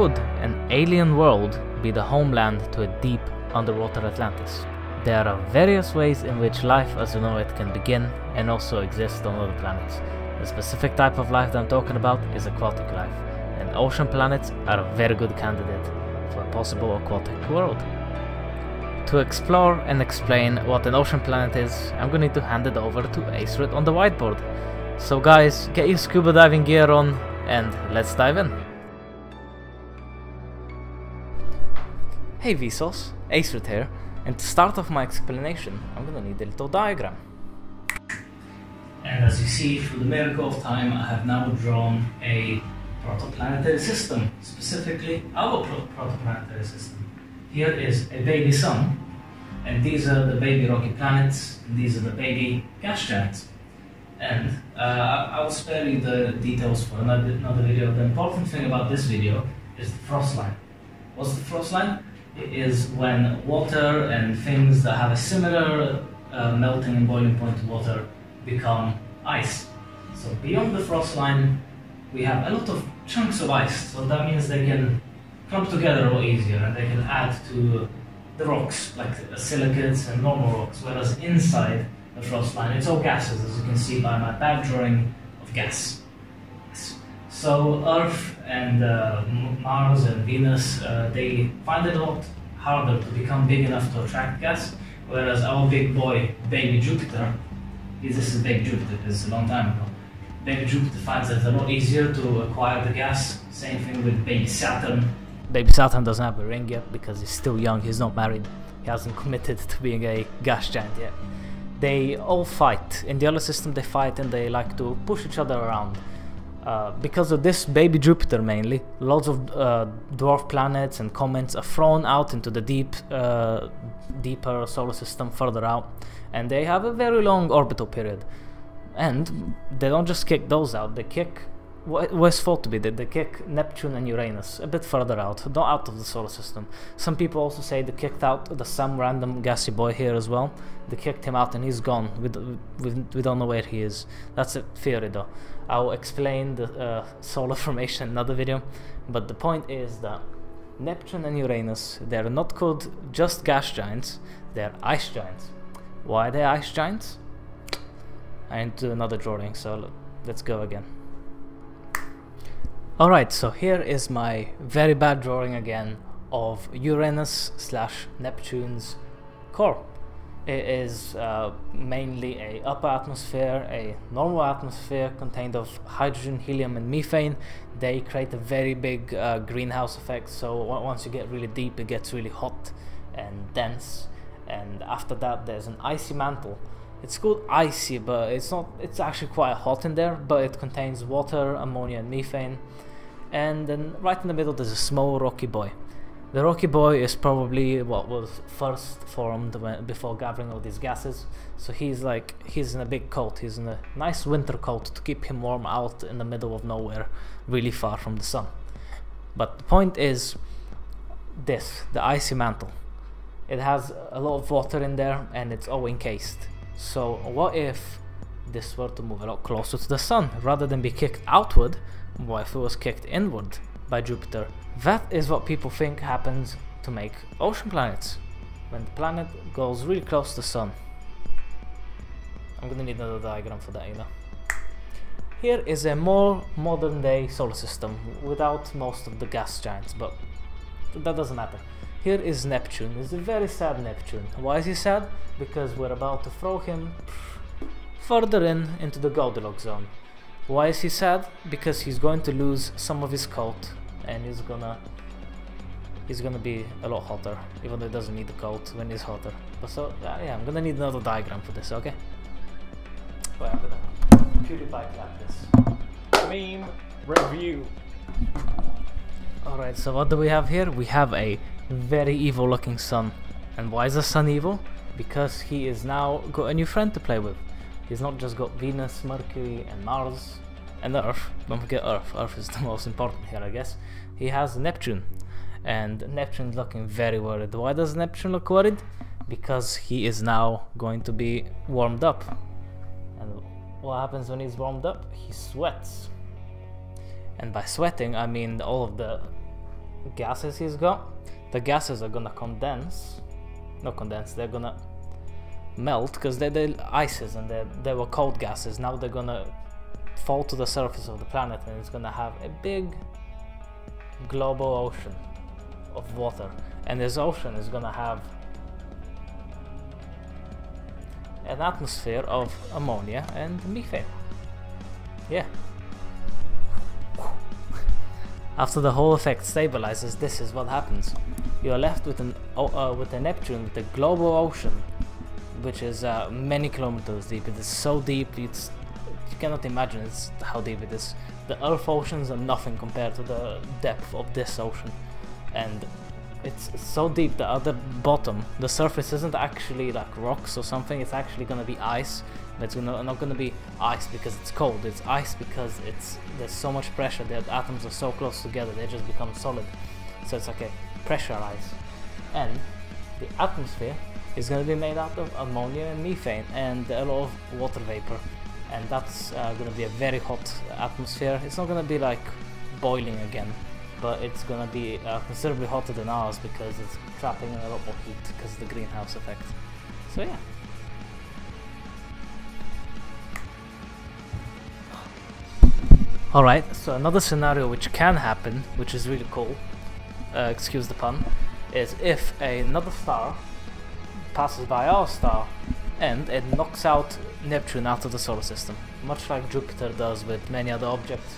could an alien world be the homeland to a deep underwater Atlantis? There are various ways in which life as we know it can begin and also exist on other planets. The specific type of life that I'm talking about is aquatic life, and ocean planets are a very good candidate for a possible aquatic world. To explore and explain what an ocean planet is, I'm going to need to hand it over to Acered on the whiteboard. So guys, get your scuba diving gear on and let's dive in. Hey Vsauce, Acered here, and to start off my explanation, I'm gonna need a little diagram. And as you see, through the miracle of time, I have now drawn a protoplanetary system, specifically our pro protoplanetary system. Here is a baby sun, and these are the baby rocky planets, and these are the baby gas giants. And uh, I will spare you the details for another, another video. The important thing about this video is the frost line. What's the frost line? Is when water and things that have a similar uh, melting and boiling point to water become ice. So beyond the frost line, we have a lot of chunks of ice. So that means they can come together a lot easier and they can add to the rocks, like silicates and normal rocks, whereas inside the frost line, it's all gases, as you can see by my bad drawing of gas. So Earth and uh, Mars and Venus, uh, they find it a lot harder to become big enough to attract gas, whereas our big boy, baby Jupiter, this is baby Jupiter, this is a long time ago, baby Jupiter finds it a lot easier to acquire the gas. Same thing with baby Saturn. Baby Saturn doesn't have a ring yet because he's still young, he's not married, he hasn't committed to being a gas giant yet. They all fight. In the other system they fight and they like to push each other around uh, because of this baby Jupiter mainly, lots of uh, dwarf planets and comets are thrown out into the deep, uh, deeper solar system further out, and they have a very long orbital period. And they don't just kick those out; they kick was thought to be that they kick Neptune and Uranus a bit further out, not out of the solar system. Some people also say they kicked out the some random gassy boy here as well. They kicked him out and he's gone. We, we, we don't know where he is. That's a theory though. I'll explain the uh, solar formation in another video. But the point is that Neptune and Uranus, they're not called just gas giants, they're ice giants. Why are they ice giants? I need to do another drawing, so let's go again. Alright, so here is my very bad drawing again of Uranus slash Neptune's core. It is uh, mainly a upper atmosphere, a normal atmosphere contained of hydrogen, helium and methane. They create a very big uh, greenhouse effect, so once you get really deep it gets really hot and dense and after that there's an icy mantle. It's called icy but it's not it's actually quite hot in there but it contains water, ammonia and methane and then right in the middle there's a small rocky boy. The rocky boy is probably what was first formed when, before gathering all these gases. So he's like he's in a big coat. He's in a nice winter coat to keep him warm out in the middle of nowhere, really far from the sun. But the point is this, the icy mantle. It has a lot of water in there and it's all encased. So what if this were to move a lot closer to the sun rather than be kicked outward? What if it was kicked inward by Jupiter? That is what people think happens to make ocean planets. When the planet goes really close to the sun. I'm gonna need another diagram for that, you know. Here is a more modern day solar system without most of the gas giants, but that doesn't matter. Here is Neptune. It's a very sad Neptune. Why is he sad? Because we're about to throw him further in into the Goldilocks zone. Why is he sad? Because he's going to lose some of his coat and it's gonna it's gonna be a lot hotter even though it doesn't need the coat when it's hotter. But so uh, yeah I'm gonna need another diagram for this okay? Well I'm gonna PewDiePie clap this. Meme review. Alright so what do we have here? We have a very evil looking sun. And why is the sun evil? Because he is now got a new friend to play with. He's not just got Venus, Mercury and Mars and Earth. Don't forget Earth. Earth is the most important here, I guess. He has Neptune. And Neptune's looking very worried. Why does Neptune look worried? Because he is now going to be warmed up. And what happens when he's warmed up? He sweats. And by sweating, I mean all of the gases he's got, the gases are gonna condense. Not condense, they're gonna melt because they're, they're ices and they they were cold gases. Now they're gonna fall to the surface of the planet and it's gonna have a big global ocean of water. And this ocean is gonna have an atmosphere of ammonia and methane. Yeah. After the whole effect stabilizes, this is what happens. You are left with an uh, with a Neptune with a global ocean, which is uh, many kilometers deep. It is so deep, it's you cannot imagine how deep it is. The Earth oceans are nothing compared to the depth of this ocean, and it's so deep that at the bottom the surface isn't actually like rocks or something. It's actually gonna be ice But it's gonna, not gonna be ice because it's cold. It's ice because it's there's so much pressure. The atoms are so close together they just become solid. So it's like a pressure ice and the atmosphere is gonna be made out of ammonia and methane and a lot of water vapor and that's uh, gonna be a very hot atmosphere it's not gonna be like boiling again but it's gonna be uh, considerably hotter than ours because it's trapping a lot more heat because of the greenhouse effect. So yeah. Alright, so another scenario which can happen, which is really cool, uh, excuse the pun, is if another star passes by our star and it knocks out Neptune out of the solar system, much like Jupiter does with many other objects.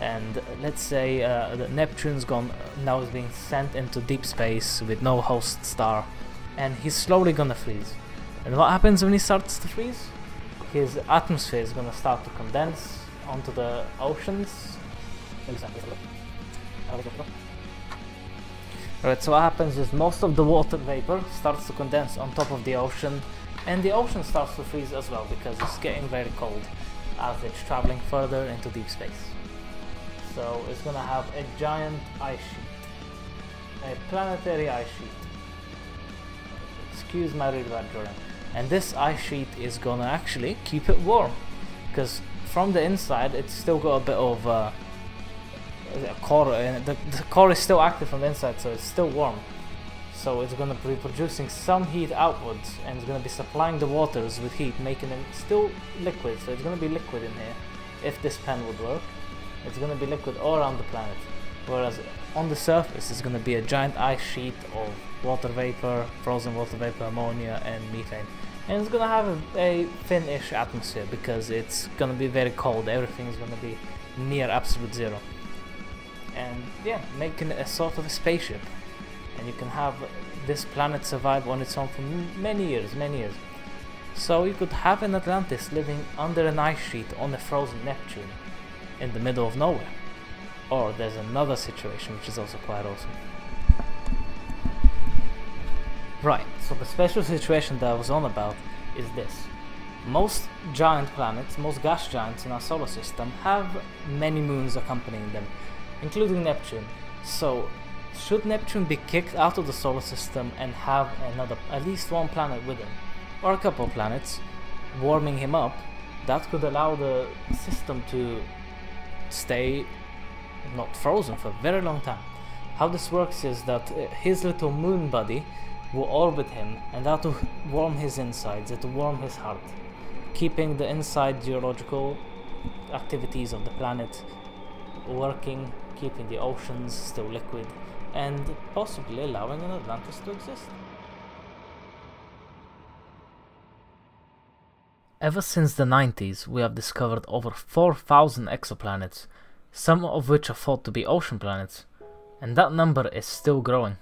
And let's say uh, Neptune's gone now is being sent into deep space with no host star and he's slowly gonna freeze. And what happens when he starts to freeze? His atmosphere is gonna start to condense onto the oceans. Alright, so what happens is most of the water vapor starts to condense on top of the ocean and the ocean starts to freeze as well because it's getting very cold as it's traveling further into deep space. So it's gonna have a giant ice sheet, a planetary ice sheet. Excuse my bad drawing. And this ice sheet is gonna actually keep it warm, because from the inside it's still got a bit of uh, a core, and the, the core is still active from the inside, so it's still warm. So it's gonna be producing some heat outwards, and it's gonna be supplying the waters with heat, making them still liquid. So it's gonna be liquid in here, if this pen would work it's to be liquid all around the planet. Whereas on the surface, it's to be a giant ice sheet of water vapor, frozen water vapor, ammonia, and methane. And it's to have a, a thin-ish atmosphere because it's to be very cold. Everything is going to be near absolute zero. And yeah, making a sort of a spaceship. And you can have this planet survive on its own for many years, many years. So you could have an Atlantis living under an ice sheet on a frozen Neptune in the middle of nowhere. Or there's another situation which is also quite awesome. Right, so the special situation that I was on about is this. Most giant planets, most gas giants in our solar system have many moons accompanying them, including Neptune. So, should Neptune be kicked out of the solar system and have another, at least one planet with him, or a couple of planets, warming him up, that could allow the system to stay not frozen for a very long time. How this works is that uh, his little moon buddy will orbit him and that will warm his insides, it will warm his heart, keeping the inside geological activities of the planet working, keeping the oceans still liquid, and possibly allowing an Atlantis to exist. Ever since the 90s, we have discovered over 4,000 exoplanets, some of which are thought to be ocean planets, and that number is still growing.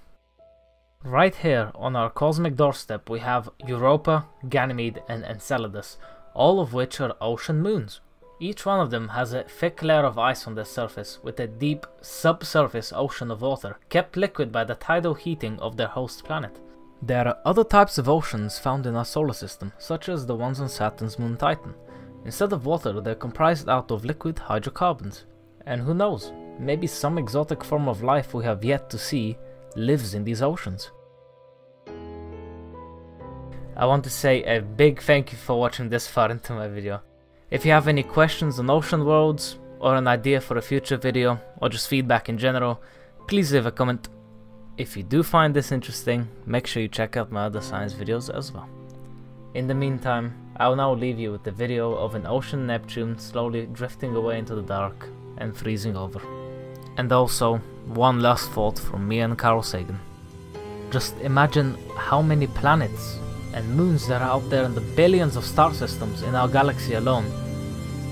Right here on our cosmic doorstep we have Europa, Ganymede and Enceladus, all of which are ocean moons. Each one of them has a thick layer of ice on their surface with a deep subsurface ocean of water, kept liquid by the tidal heating of their host planet. There are other types of oceans found in our solar system, such as the ones on Saturn's moon Titan. Instead of water, they're comprised out of liquid hydrocarbons. And who knows, maybe some exotic form of life we have yet to see lives in these oceans. I want to say a big thank you for watching this far into my video. If you have any questions on ocean worlds, or an idea for a future video, or just feedback in general, please leave a comment. If you do find this interesting, make sure you check out my other science videos as well. In the meantime, I will now leave you with the video of an ocean Neptune slowly drifting away into the dark and freezing over. And also, one last thought from me and Carl Sagan. Just imagine how many planets and moons that are out there in the billions of star systems in our galaxy alone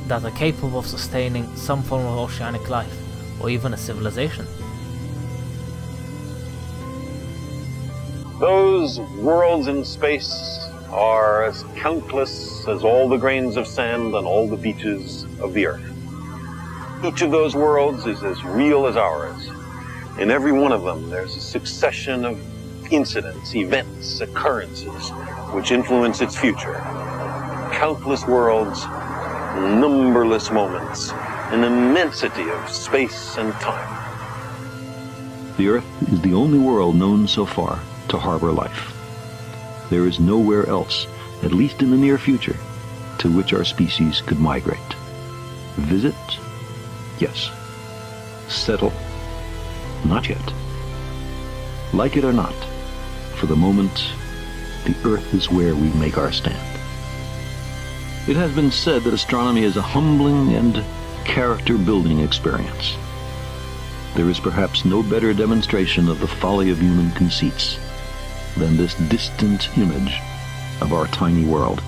that are capable of sustaining some form of oceanic life, or even a civilization. Those worlds in space are as countless as all the grains of sand on all the beaches of the earth. Each of those worlds is as real as ours. In every one of them, there's a succession of incidents, events, occurrences which influence its future. Countless worlds, numberless moments, an immensity of space and time. The Earth is the only world known so far to harbor life. There is nowhere else, at least in the near future, to which our species could migrate. Visit? Yes. Settle? Not yet. Like it or not, for the moment, the Earth is where we make our stand. It has been said that astronomy is a humbling and character-building experience. There is perhaps no better demonstration of the folly of human conceits than this distant image of our tiny world.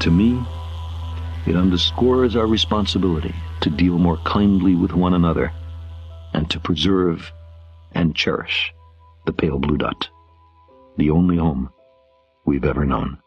To me, it underscores our responsibility to deal more kindly with one another and to preserve and cherish the pale blue dot, the only home we've ever known.